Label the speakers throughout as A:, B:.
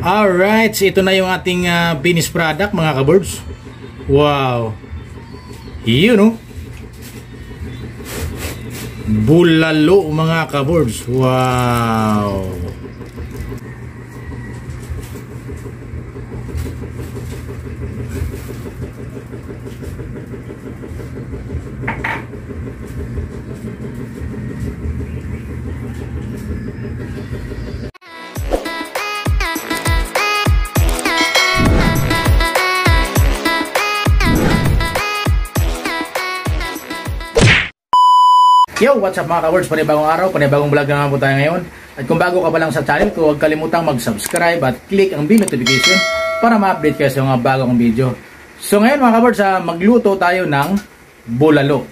A: Alright, so ito na yung ating uh, finished product mga kabirds. Wow. Yun no. Bulalo mga kabirds. Wow. Yo, what's up mga ka-words? Panibagong araw, panibagong vlog na naman po tayo ngayon. At kung bago ka pa lang sa channel ko, huwag kalimutang mag-subscribe at click ang bell notification para ma-update kayo sa mga bagong video. So ngayon mga ka-words, uh, magluto tayo ng bulalo.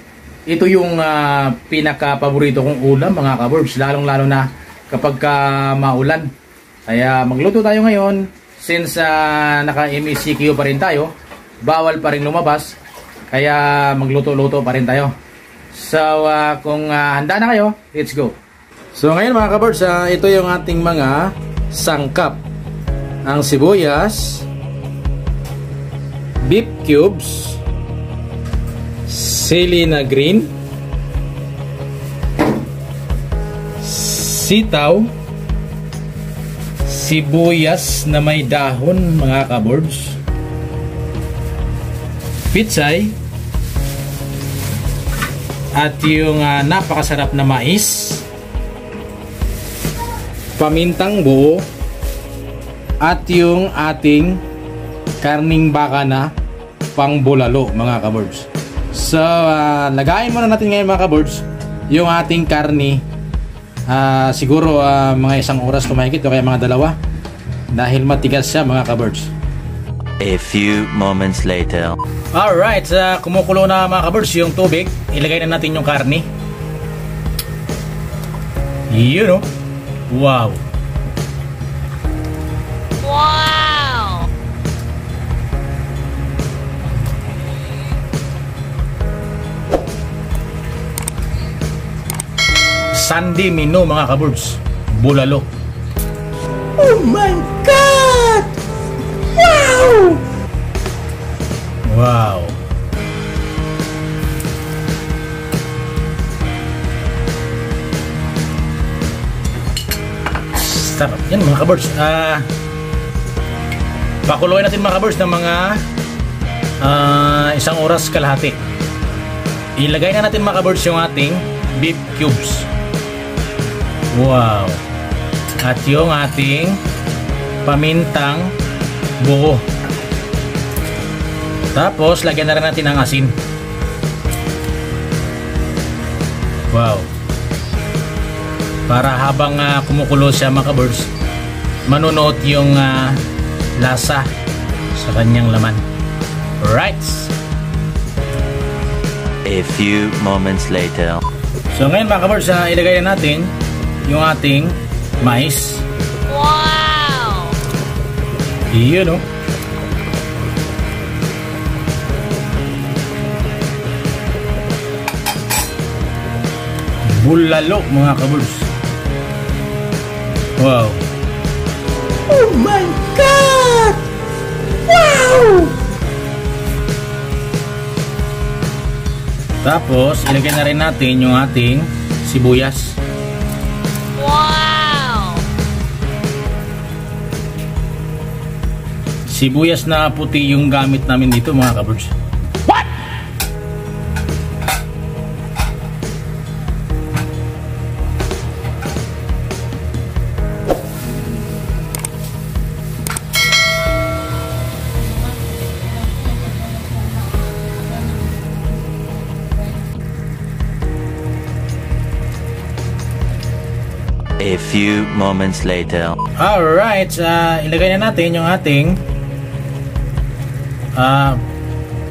A: Ito yung uh, pinaka-paborito kong ulam mga ka-words, lalong-lalo na kapag ka maulan. Kaya magluto tayo ngayon, since uh, naka-MECQ pa rin tayo, bawal pa rin lumabas, kaya magluto-luto pa rin tayo. So, uh, kung uh, handa na kayo, let's go. So, ngayon mga kabirds, uh, ito yung ating mga sangkap. Ang sibuyas, beef cubes, sili na green, sitaw, sibuyas na may dahon mga kabirds, pitsay, at yung uh, napakasarap na mais. Pamintang buo. At yung ating karning baka na pang bulalo mga kabirds so uh, lagayin muna natin ngayon mga kabirds yung ating karni. Uh, siguro uh, mga isang oras kumahigit o kaya mga dalawa. Dahil matigas siya mga kabirds
B: A few moments later.
A: Alright, uh, kumukulo na mga kabirds yung tubig. Ilagay na natin yung karni. Yun know? Wow.
C: Wow!
A: Sandy Mino mga kabirds. Bulalo.
C: Oh my God! Wow!
A: Wow! Sarap yan mga kabirds. Ah, pakuluin natin mga kabirds ng mga ah, isang oras kalahati. Ilagay na natin mga kabirds yung ating beef cubes. Wow! At yung ating pamintang buo. Tapos, lagyan na rin natin ng asin. Wow. Para habang uh, kumukulo siya mga kabirds, manunuot yung uh, lasa sa kanyang laman. Right.
B: A few moments later.
A: So ngayon mga kabirds, uh, ilagay na natin yung ating mais. Iyon oh. Bulalo mga kaburs. Wow.
C: Oh my God! Wow!
A: Tapos, ilagay na rin natin yung ating sibuyas. Sibuyas na puti yung gamit namin dito mga kabirds.
C: What?
B: A few moments later.
A: Alright, uh, ilagay na natin yung ating uh,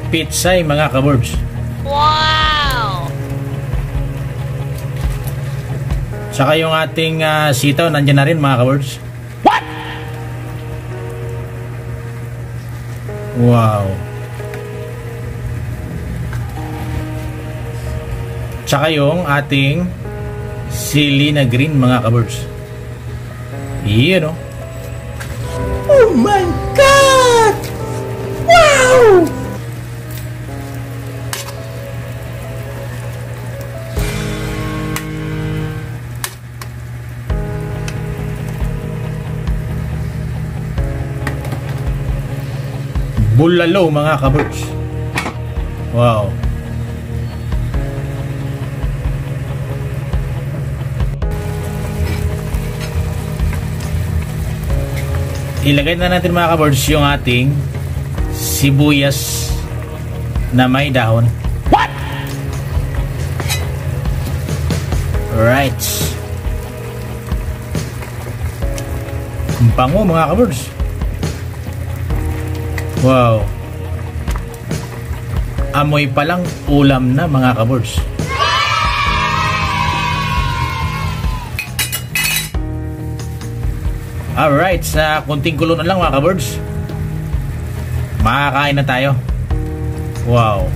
A: pitsay mga kabirds.
C: Wow!
A: Saka yung ating uh, sitaw, nandiyan na rin mga kabirds.
C: What?
A: Wow. Tsaka yung ating sili na green mga kabirds. Yun o.
C: Oh my god!
A: Bulalo mga kabers. Wow. Ilagay na natin mga kabers yung ating sibuyas na may dahon. What? Right. Ang bango mga kabers. Wow. Amoy pa lang ulam na mga kabors. Alright, sa kunting kulo na lang mga kabirds. Makakain na tayo. Wow.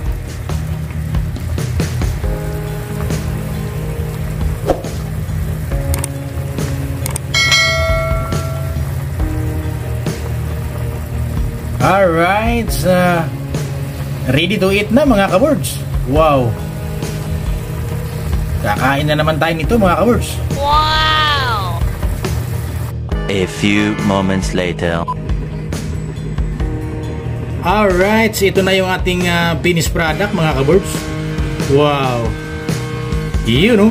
A: Alright, sa ready to eat na mga kabirds. Wow. Kakain na naman tayo nito mga kabirds.
C: Wow!
B: A few moments later.
A: Alright, ito na yung ating uh, finished product mga kabirds. Wow. Yun no.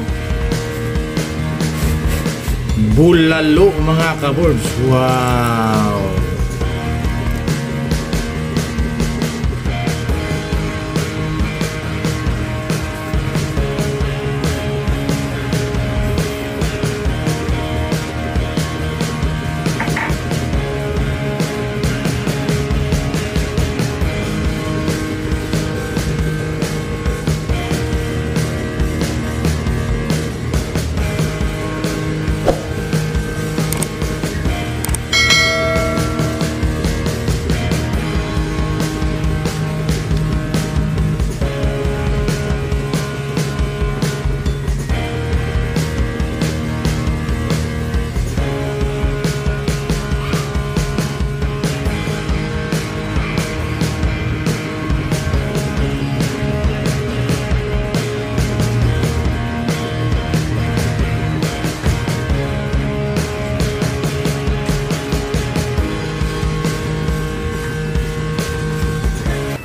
A: Bulalo mga kabirds. Wow.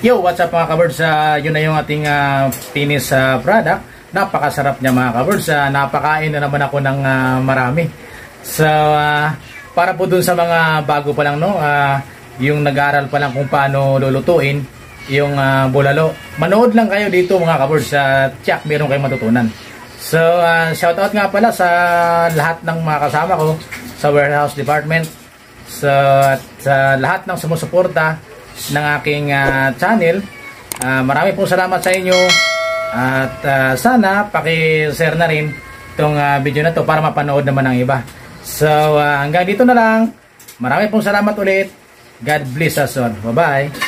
A: Yo, what's up mga kabirds? Uh, yun na yung ating uh, finished uh, product. Napakasarap niya mga kabirds. Uh, napakain na naman ako ng uh, marami. So, uh, para po dun sa mga bago pa lang, no? Uh, yung nag-aaral pa lang kung paano lulutuin yung uh, bulalo. Manood lang kayo dito mga kabirds. Sa uh, tiyak, meron kayong matutunan. So, uh, shoutout nga pala sa lahat ng mga kasama ko sa warehouse department. So, at sa lahat ng sumusuporta ng aking uh, channel. Uh, marami pong salamat sa inyo at uh, sana paki-share na rin itong uh, video na to para mapanood naman ng iba. So uh, hanggang dito na lang. Marami pong salamat ulit. God bless us all. Bye-bye.